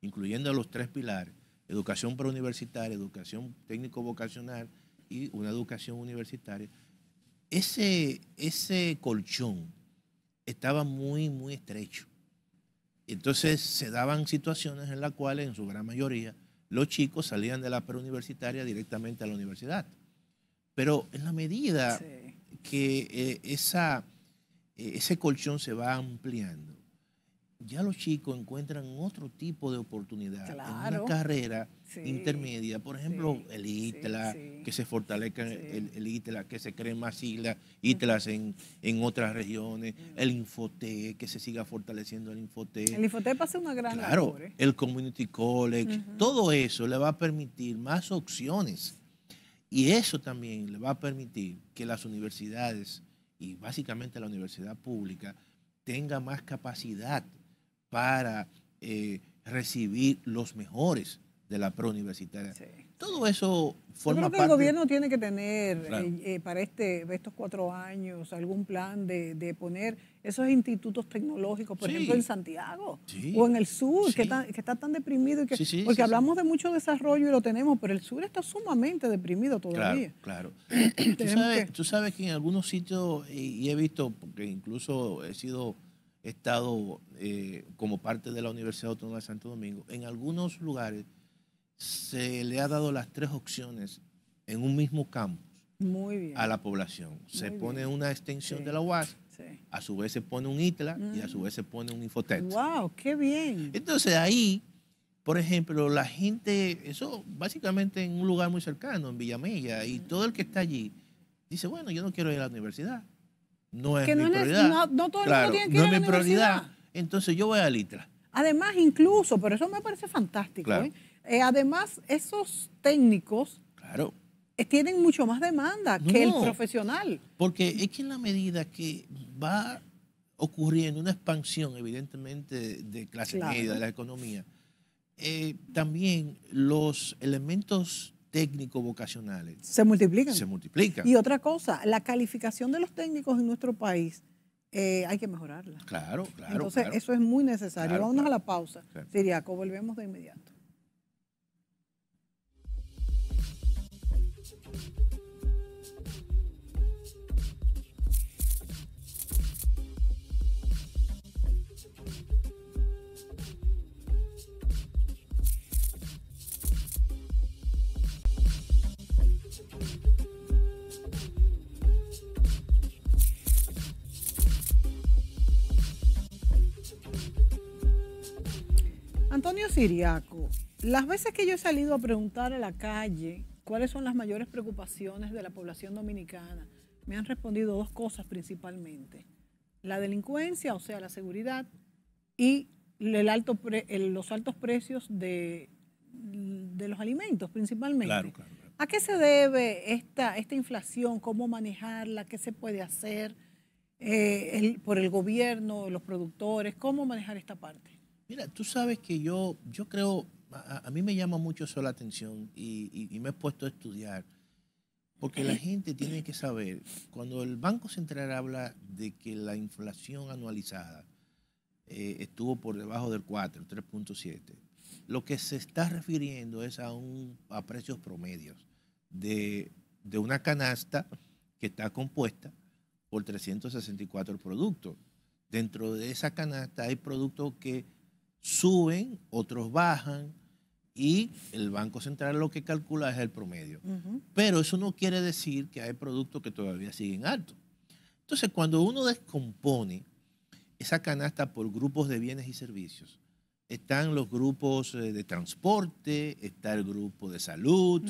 incluyendo los tres pilares, educación preuniversitaria, educación técnico-vocacional y una educación universitaria, ese, ese colchón estaba muy, muy estrecho. Entonces se daban situaciones en las cuales, en su gran mayoría, los chicos salían de la preuniversitaria directamente a la universidad. Pero en la medida que eh, esa, eh, ese colchón se va ampliando, ya los chicos encuentran otro tipo de oportunidad en una carrera intermedia. Por ejemplo, el ITLA, que se fortalezca el, el, ITLA, que se creen más siglas, ITLAs en, en otras regiones, el Infotec, que se siga fortaleciendo el Infotec. El Infotec pasa una gran Claro, ¿eh? el Community College, todo eso le va a permitir más opciones y eso también le va a permitir que las universidades, y básicamente la universidad pública, tenga más capacidad para eh, recibir los mejores de la preuniversitaria. Todo eso forma Yo creo que el gobierno tiene que tener eh, eh, para este, estos cuatro años algún plan de, poner esos institutos tecnológicos, por ejemplo, en Santiago o en el sur, que, está, tan deprimido. Y que, porque hablamos de mucho desarrollo y lo tenemos, pero el sur está sumamente deprimido todavía. Claro, claro. tú, sabes, que... en algunos sitios, y he visto, porque incluso he sido he estado eh, como parte de la Universidad Autónoma de Santo Domingo, en algunos lugares se le ha dado las tres opciones en un mismo campus a la población. se pone una extensión de la UAS, a su vez se pone un ITLA y a su mm. vez se pone un Infotec. ¡Wow! ¡Qué bien! Entonces ahí, por ejemplo, la gente, eso básicamente en un lugar muy cercano, en Villamella, y todo el que está allí dice, bueno, yo no quiero ir a la universidad no es mi prioridad. no, todo el mundo tiene que ir a la mi prioridad. Entonces yo voy a Litra. Además, incluso, pero eso me parece fantástico. ¿eh? Eh, además, esos técnicos claro. Eh, tienen mucho más demanda que el profesional. Porque es que en la medida que va ocurriendo una expansión, evidentemente, de clase media, de la economía, también los elementos técnicos vocacionales. Se multiplican. Se multiplican. Y otra cosa, la calificación de los técnicos en nuestro país eh, hay que mejorarla. Claro, claro. Entonces, eso es muy necesario. Vámonos a la pausa. Siriaco, volvemos de inmediato. Antonio Siriaco, las veces que yo he salido a preguntar a la calle cuáles son las mayores preocupaciones de la población dominicana, me han respondido dos cosas principalmente. La delincuencia, o sea, la seguridad, y el alto los altos precios de, de, los alimentos principalmente. Claro, claro, ¿A qué se debe esta, esta inflación? ¿Cómo manejarla? ¿Qué se puede hacer? eh, por el gobierno, los productores? ¿Cómo manejar esta parte? Mira, tú sabes que yo, yo creo, a, mí me llama mucho eso la atención y, me he puesto a estudiar, porque la gente tiene que saber, cuando el Banco Central habla de que la inflación anualizada eh, estuvo por debajo del 4, 3.7, lo que se está refiriendo es a, un, a precios promedios de, de una canasta que está compuesta por 364 productos. Dentro de esa canasta hay productos que suben, otros bajan, y el Banco Central lo que calcula es el promedio. Pero eso no quiere decir que hay productos que todavía siguen altos. Entonces, cuando uno descompone esa canasta por grupos de bienes y servicios, están los grupos eh, de transporte, está el grupo de salud,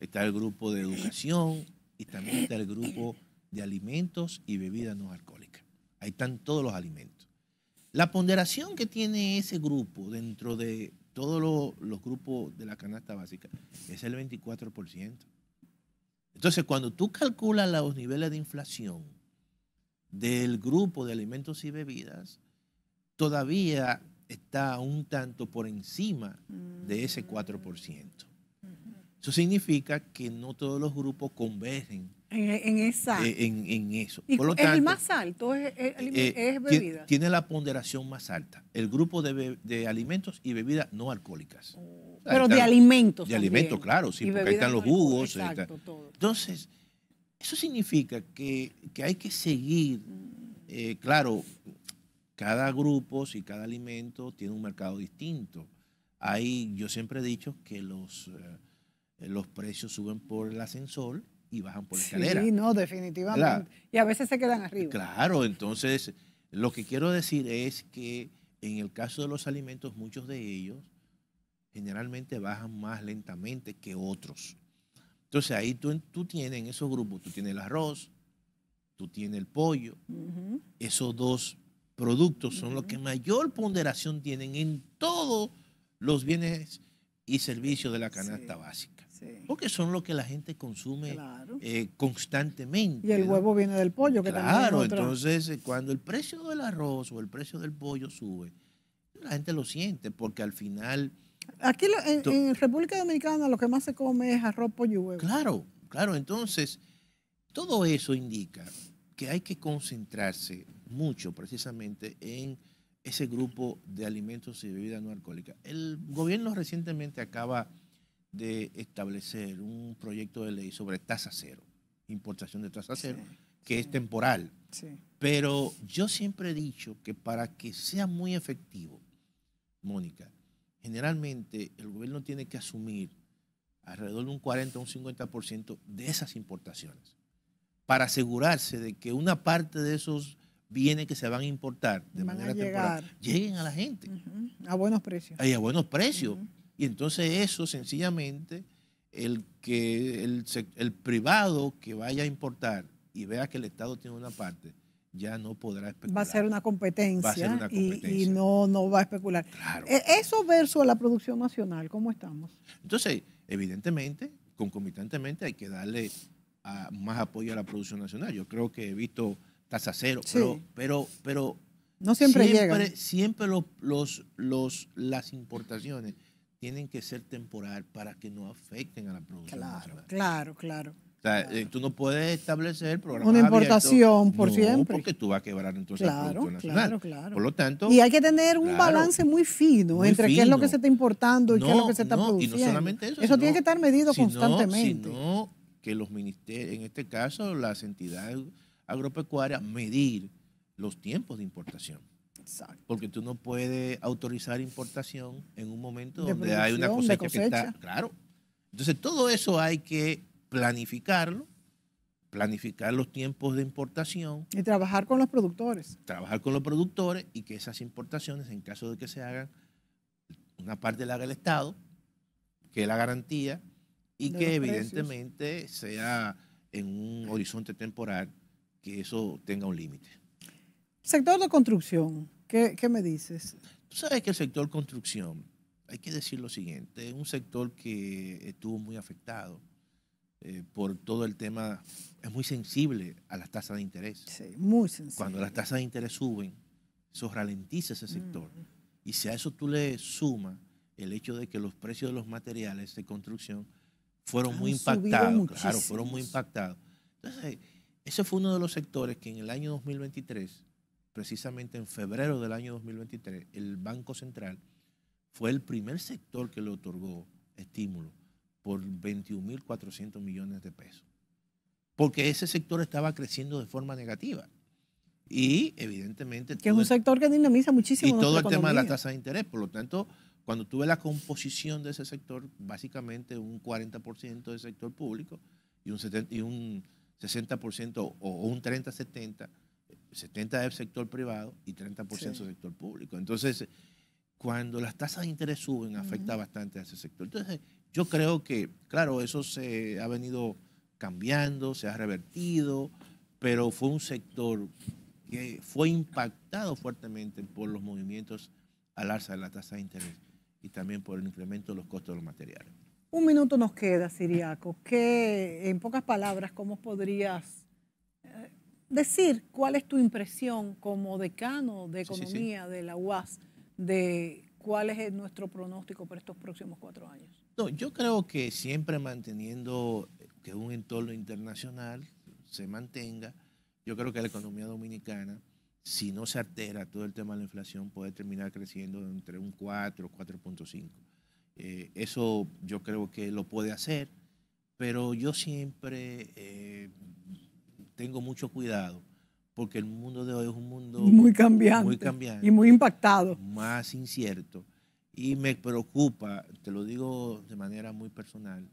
está el grupo de educación y también está el grupo de alimentos y bebidas no alcohólicas. Ahí están todos los alimentos. La ponderación que tiene ese grupo dentro de todos los grupos de la canasta básica es el 24%. Entonces, cuando tú calculas los niveles de inflación del grupo de alimentos y bebidas, todavía está un tanto por encima de ese 4%. Eso significa que no todos los grupos convergen en, esa. Eh, en, eso. Por lo tanto, el más alto es, eh, bebida. Tiene la ponderación más alta. El grupo de, alimentos y bebidas no alcohólicas. Oh. Pero de alimentos. De alimentos, claro, sí, porque están los jugos. Entonces, eso significa que, hay que seguir, eh, claro, cada grupo y cada alimento tiene un mercado distinto. Ahí yo siempre he dicho que los, los precios suben por el ascensor y bajan por la escalera. Sí, no, definitivamente. Y a veces se quedan arriba. Claro, entonces lo que quiero decir es que en el caso de los alimentos, muchos de ellos generalmente bajan más lentamente que otros. Entonces ahí tú, tú tienes en esos grupos, tú tienes el arroz, tú tienes el pollo, esos dos productos son los que mayor ponderación tienen en todos los bienes y servicios de la canasta básica. Porque son lo que la gente consume eh, constantemente. Y el huevo viene del pollo, que Claro, entonces eh, cuando el precio del arroz o el precio del pollo sube, la gente lo siente, porque al final... Aquí en, República Dominicana lo que más se come es arroz, pollo y huevo. Claro, claro. Entonces, todo eso indica que hay que concentrarse mucho precisamente en ese grupo de alimentos y bebidas no alcohólicas. El gobierno recientemente acaba de establecer un proyecto de ley sobre tasa cero, importación de tasa cero, que es temporal. Pero yo siempre he dicho que para que sea muy efectivo, Mónica, generalmente el gobierno tiene que asumir alrededor de un 40 o un 50% de esas importaciones para asegurarse de que una parte de esos bienes que se van a importar de manera temporal lleguen a la gente. A buenos precios. Y a buenos precios. Y entonces eso sencillamente, el que el, privado que vaya a importar y vea que el Estado tiene una parte, ya no podrá especular. Va a ser una competencia, Y, no, no va a especular. E, eso versus la producción nacional, ¿cómo estamos? Entonces, evidentemente, concomitantemente hay que darle más apoyo a la producción nacional. Yo creo que he visto tasa cero, pero, pero, pero no siempre, siempre Siempre los, los, las importaciones tienen que ser temporal para que no afecten a la producción. Claro, claro, claro. O sea, eh, tú no puedes establecer programas Una importación por no, siempre. porque tú vas a quebrar entonces claro, la producción nacional. Claro, claro. Por lo tanto... Y hay que tener un balance muy fino entre qué es lo que se está importando y qué es lo que se está produciendo. Y no solamente eso. Eso tiene que estar medido constantemente. Sino que los ministerios, en este caso las entidades agropecuarias, medir los tiempos de importación. Porque tú no puedes autorizar importación en un momento donde hay una cosecha, que está. Claro. Entonces, todo eso hay que planificarlo, planificar los tiempos de importación. Y trabajar con los productores. Trabajar con los productores y que esas importaciones, en caso de que se hagan, una parte la haga el Estado, que es la garantía, y que evidentemente sea en un horizonte temporal que eso tenga un límite. Sector de construcción, ¿qué, me dices? Tú sabes que el sector construcción, hay que decir lo siguiente, es un sector que estuvo muy afectado eh, por todo el tema, es muy sensible a las tasas de interés. Sí, muy sensible. Cuando las tasas de interés suben, eso ralentiza ese sector. Y si a eso tú le sumas el hecho de que los precios de los materiales de construcción fueron muy impactados, claro, fueron muy impactados. Entonces, ese fue uno de los sectores que en el año 2023, precisamente en febrero del año 2023, el Banco Central fue el primer sector que le otorgó estímulo por 21.400 millones de pesos. Porque ese sector estaba creciendo de forma negativa. Y evidentemente... Que es un sector que dinamiza muchísimo. Y todo el tema de la tasa de interés. Por lo tanto, cuando tuve la composición de ese sector, básicamente un 40% del sector público y un, 70, y un 60% o un 30-70, 70 del sector privado y 30% del sector público. Entonces, cuando las tasas de interés suben, afecta bastante a ese sector. Entonces, yo creo que, claro, eso se ha venido cambiando, se ha revertido, pero fue un sector que fue impactado fuertemente por los movimientos al alza de la tasa de interés y también por el incremento de los costos de los materiales. Un minuto nos queda, Siriaco. ¿Qué, en pocas palabras, cómo podrías decir cuál es tu impresión como decano de economía de la UAS de cuál es nuestro pronóstico para estos próximos cuatro años? No, yo creo que siempre manteniendo que un entorno internacional se mantenga, yo creo que la economía dominicana, si no se altera todo el tema de la inflación, puede terminar creciendo entre un 4 o 4.5. Eh, eso yo creo que lo puede hacer, pero yo siempre eh, tengo mucho cuidado porque el mundo de hoy es un mundo muy cambiante, muy cambiante y muy impactado. Más incierto. Y me preocupa, te lo digo de manera muy personal,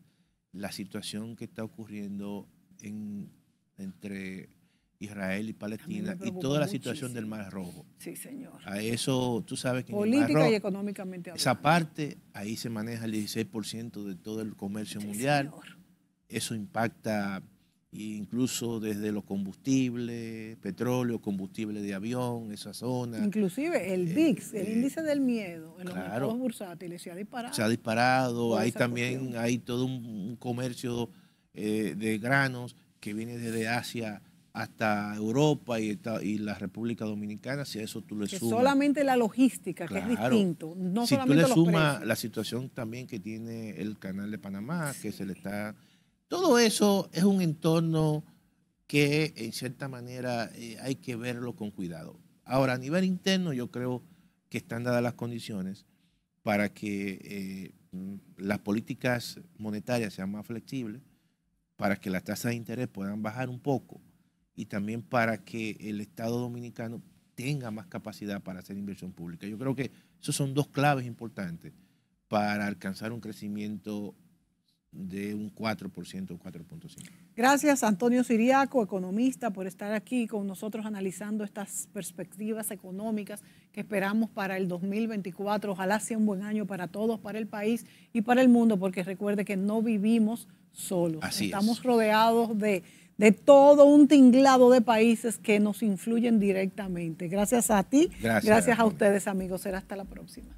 la situación que está ocurriendo en, entre Israel y Palestina y toda la situación del Mar Rojo. Sí, señor. A eso, tú sabes que... Política y económicamente Esa parte, ahí se maneja el 16% de todo el comercio mundial. Eso impacta incluso desde los combustibles, petróleo, combustible de avión, esa zona. Inclusive el VIX, el eh, índice del miedo en los mercados bursátiles se ha disparado. Se ha disparado, hay también hay todo un, comercio eh, de granos que viene desde Asia hasta Europa y, y, la República Dominicana, si a eso tú le que sumas. Solamente la logística, que es distinto. No si tú le sumas la situación también que tiene el canal de Panamá, que se le está todo eso es un entorno que en cierta manera eh, hay que verlo con cuidado. Ahora, a nivel interno yo creo que están dadas las condiciones para que eh, las políticas monetarias sean más flexibles, para que las tasas de interés puedan bajar un poco y también para que el Estado dominicano tenga más capacidad para hacer inversión pública. Yo creo que esos son dos claves importantes para alcanzar un crecimiento de un 4%, un 4.5%. Gracias Antonio Siriaco, economista, por estar aquí con nosotros analizando estas perspectivas económicas que esperamos para el 2024. Ojalá sea un buen año para todos, para el país y para el mundo, porque recuerde que no vivimos solos. Estamos rodeados de, de, todo un tinglado de países que nos influyen directamente. Gracias a ti, gracias, gracias a ustedes amigos. Será hasta la próxima.